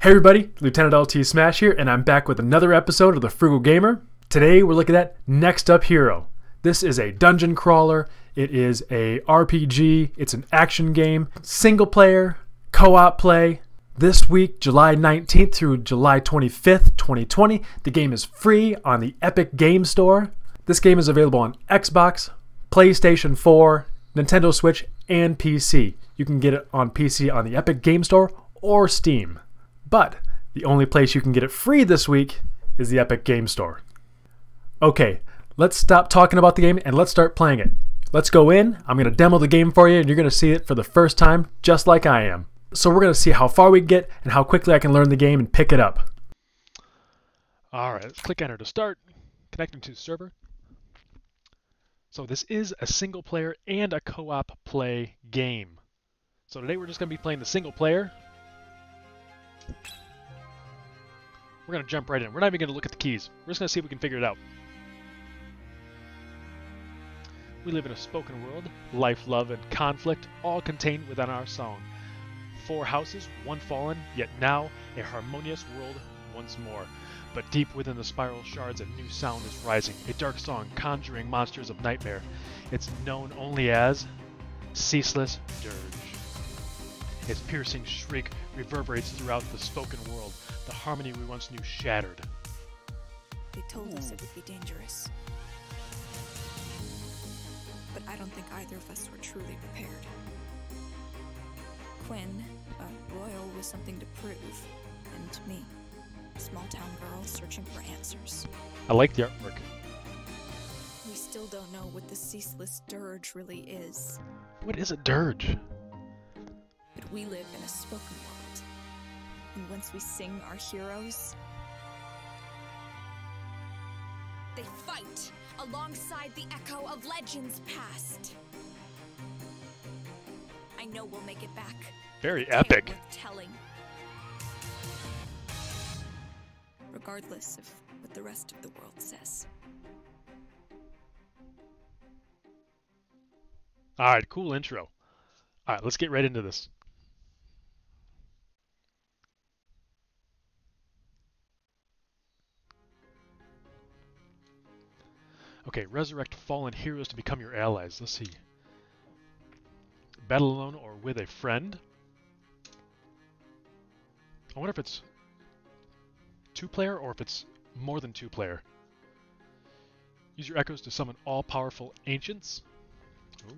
Hey everybody, Lieutenant LT Smash here, and I'm back with another episode of The Frugal Gamer. Today we're looking at Next Up Hero. This is a dungeon crawler, it is a RPG, it's an action game, single player, co-op play. This week, July 19th through July 25th, 2020, the game is free on the Epic Game Store. This game is available on Xbox, PlayStation 4, Nintendo Switch, and PC. You can get it on PC on the Epic Game Store or Steam. But the only place you can get it free this week is the Epic Game Store. Okay, let's stop talking about the game and let's start playing it. Let's go in, I'm going to demo the game for you, and you're going to see it for the first time just like I am. So we're going to see how far we get and how quickly I can learn the game and pick it up. Alright, let's click enter to start. Connecting to server. So this is a single player and a co-op play game. So today we're just going to be playing the single player. We're going to jump right in. We're not even going to look at the keys. We're just going to see if we can figure it out. We live in a spoken world, life, love, and conflict, all contained within our song. Four houses, one fallen, yet now a harmonious world once more. But deep within the spiral shards, a new sound is rising, a dark song conjuring monsters of nightmare. It's known only as Ceaseless Dirge. Its piercing shriek reverberates throughout the spoken world, the harmony we once knew shattered. They told us it would be dangerous. But I don't think either of us were truly prepared. Quinn, a royal with something to prove, and me, small town girl searching for answers. I like the artwork. We still don't know what the ceaseless dirge really is, What is a dirge? but we live in a spoken world. And once we sing our heroes, they fight alongside the echo of legends past. I know we'll make it back. Very epic. telling. Regardless of what the rest of the world says. Alright, cool intro. Alright, let's get right into this. Okay, resurrect fallen heroes to become your allies. Let's see. Battle alone or with a friend. I wonder if it's two player or if it's more than two player. Use your echoes to summon all powerful ancients. Ooh.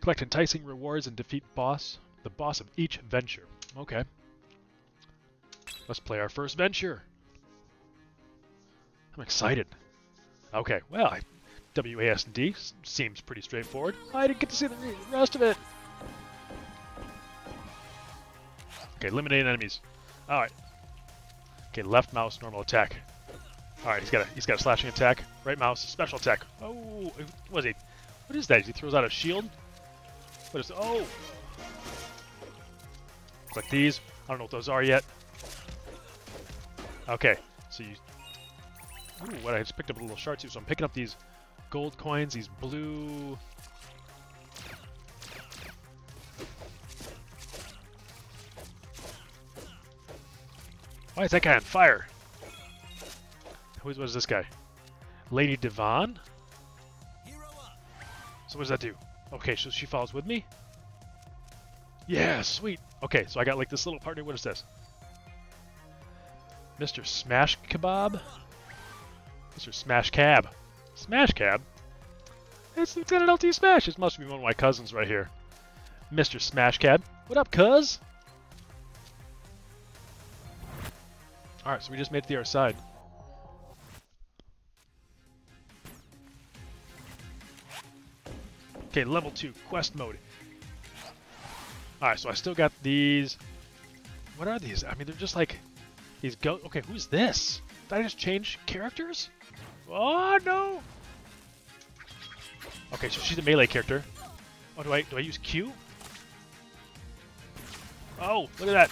Collect enticing rewards and defeat boss, the boss of each venture. Okay. Let's play our first venture. I'm excited. Okay, well, I, WASD s- seems pretty straightforward. I didn't get to see the rest of it. Okay, eliminate enemies. All right. Okay, left mouse, normal attack. All right, he's got a he's got a slashing attack. Right mouse, special attack. Oh, what is he? What is that? He throws out a shield. What is? Oh, like these. I don't know what those are yet. Okay, so you. Ooh, what I just picked up a little shard too. So I'm picking up these gold coins, these blue. Why is that guy on fire? Who is, what is this guy? Lady Devon? So what does that do? Okay, so she follows with me? Yeah, sweet. Okay, so I got like this little partner. What is this? Mr. Smash Kebab? Mr. Smash Cab. Smash Cab? It's Lieutenant LT Smash. This must be one of my cousins right here. Mr. Smash Cab. What up, cuz? Alright, so we just made it to the other side. Okay, level 2, quest mode. Alright, so I still got these. What are these? I mean, they're just like these go. Okay, who's this? Did I just change characters? Oh no! Okay, so she's a melee character. Oh, do I do I use Q? Oh, look at that!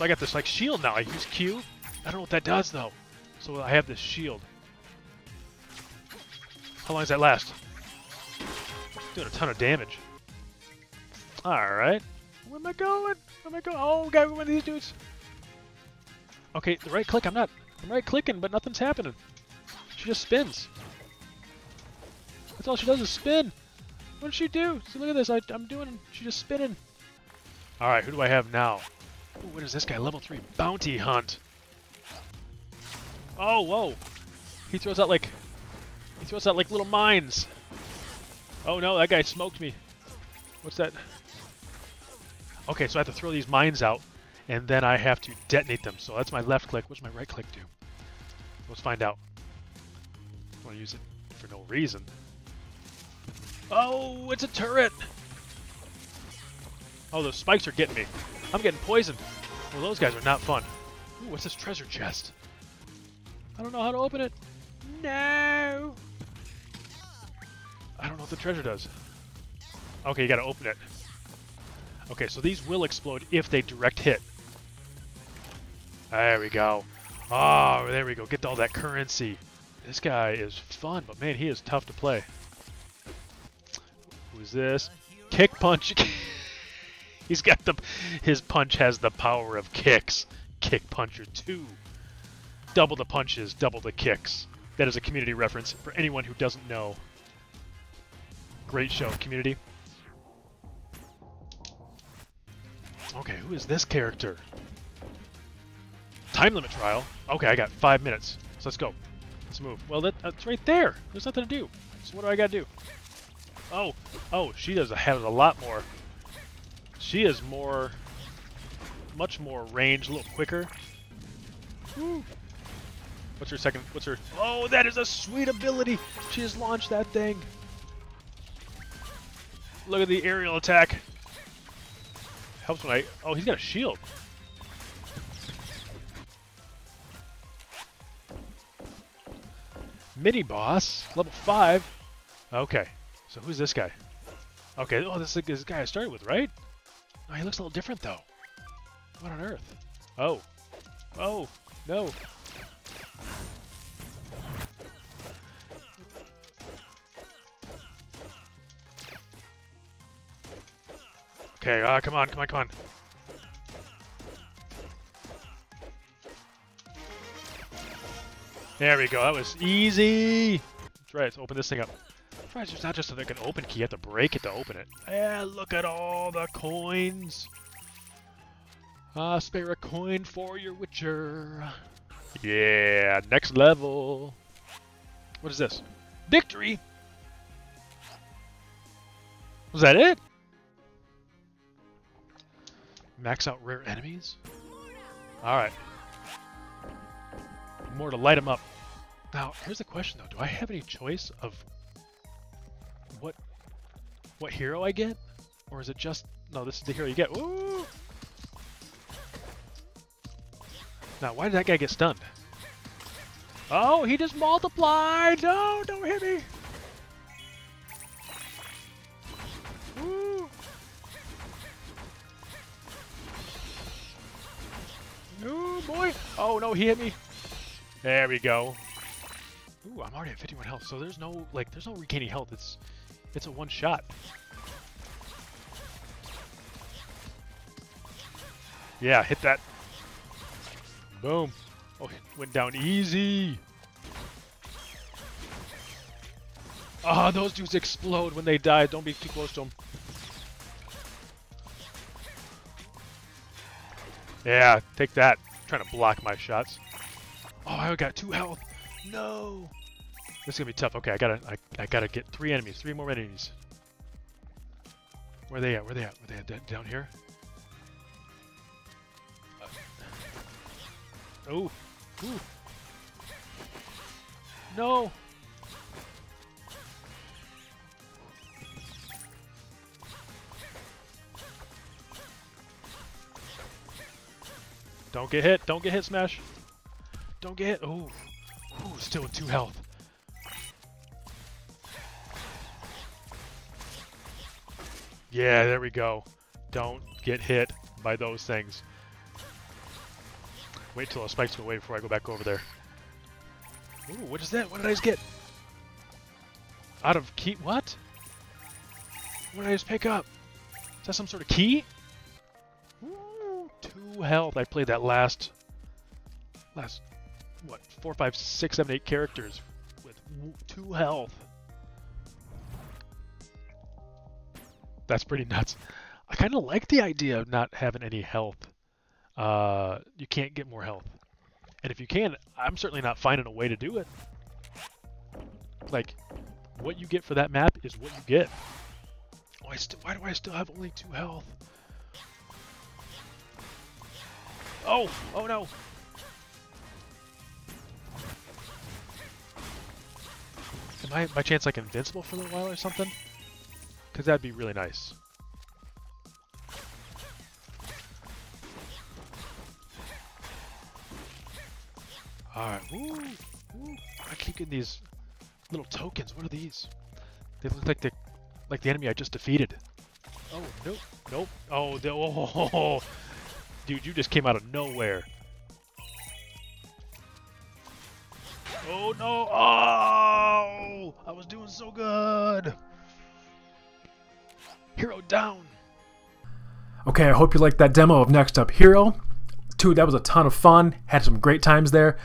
So I got this like shield now. I use Q. I don't know what that does though. So I have this shield. How long does that last? Doing a ton of damage. Alright. Where am I going? Where am I going? Oh, got one of these dudes. Okay, the right click, I'm not... I'm right clicking, but nothing's happening. She just spins. That's all she does is spin. What did she do? See, look at this. I, am doing... She's just spinning. Alright, who do I have now? Ooh, what is this guy? Level 3 Bounty Hunt. Oh, whoa. He throws out like... He throws out like little mines. Oh no, that guy smoked me. What's that? Okay, so I have to throw these mines out, and then I have to detonate them. So that's my left click. What's my right click do? Let's find out. I want to use it for no reason. Oh, it's a turret! Oh, those spikes are getting me. I'm getting poisoned. Well, those guys are not fun. Ooh, what's this treasure chest? I don't know how to open it. No! I don't know what the treasure does. Okay, you gotta open it. Okay, so these will explode if they direct hit. There we go. Oh, there we go. Get all that currency. This guy is fun, but man, he is tough to play. Who's this? Kick punch. He's got the... His punch has the power of kicks. Kick Puncher 2. Double the punches, double the kicks. That is a community reference for anyone who doesn't know. Great show, community. Okay, who is this character? Time limit trial? Okay, I got five minutes. So let's go. Let's move. Well, that, that's right there. There's nothing to do. So what do I gotta do? Oh, oh, she does have a lot more. She is more, much more range, a little quicker. Woo. What's her second? What's her? Oh, that is a sweet ability. She has launched that thing. Look at the aerial attack. Helps when I... Oh, he's got a shield. Mini boss, level 5. Okay, so who's this guy? Okay, oh, this is the guy I started with, right? Oh, he looks a little different, though. What on earth? Oh. Oh, no. Okay, uh, come on, come on, come on. There we go, that was easy! That's right, let's open this thing up. It's not just like an open key, you have to break it to open it. Yeah, look at all the coins! Ah, uh, spare a coin for your Witcher. Yeah, next level. What is this? Victory! Was that it? Max out rare enemies? Alright. More to light them up. Now, here's the question though. Do I have any choice of what hero I get? Or is it just... No, this is the hero you get. Ooh! Now, why did that guy get stunned? Oh, he just multiplied! No, don't hit me! No, boy! Oh, no, he hit me! There we go. Ooh, I'm already at 51 health, so there's no, like, there's no regaining health. It's, it's a one shot. Yeah, hit that. Boom. Oh, went down easy. Oh, those dudes explode when they die. Don't be too close to them. Yeah, take that. I'm trying to block my shots. Oh, I got two health. No. This is gonna be tough. Okay, I gotta, I, I gotta get three enemies, three more enemies. Where are they at? Where are they at? Where are they at? Down here? Oh. Ooh. No. Don't get hit. Don't get hit, Smash. Don't get hit. Oh. Ooh, still two health. Yeah, there we go. Don't get hit by those things. Wait till the spikes go away before I go back over there. Ooh, what is that? What did I just get? Out of key. What? What did I just pick up? Is that some sort of key? Ooh, two health. I played that last. Last. What? Four, five, six, seven, eight characters with two health. That's pretty nuts. I kind of like the idea of not having any health. Uh, you can't get more health. And if you can, I'm certainly not finding a way to do it. Like, what you get for that map is what you get. Oh. Why do I still have only two health? Oh! Oh no! Am I by chance like invincible for a little while or something? Because that'd be really nice. Alright, woo, woo. I keep getting these little tokens. What are these? They look like the like the enemy I just defeated. Oh nope, nope. Oh, the, oh, dude, you just came out of nowhere. Oh no! Oh, I was doing so good. Hero down. Okay, I hope you liked that demo of Next Up Hero. Dude, that was a ton of fun. Had some great times there.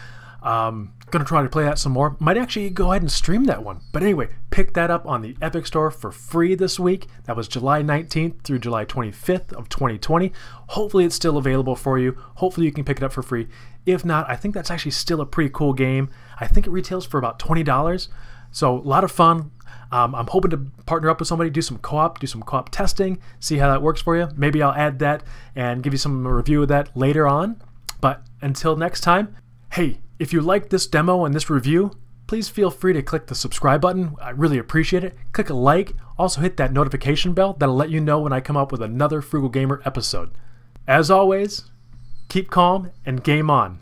Um, gonna try to play that some more. Might actually go ahead and stream that one. But anyway, pick that up on the Epic Store for free this week. That was July 19th through July 25th of 2020. Hopefully it's still available for you. Hopefully you can pick it up for free. If not, I think that's actually still a pretty cool game. I think it retails for about $20. So a lot of fun. Um, I'm hoping to partner up with somebody, do some co-op, do some co-op testing, see how that works for you. Maybe I'll add that and give you some review of that later on. But until next time, hey, if you liked this demo and this review, please feel free to click the subscribe button. I really appreciate it. Click a like. Also hit that notification bell that'll let you know when I come up with another Frugal Gamer episode. As always, keep calm and game on.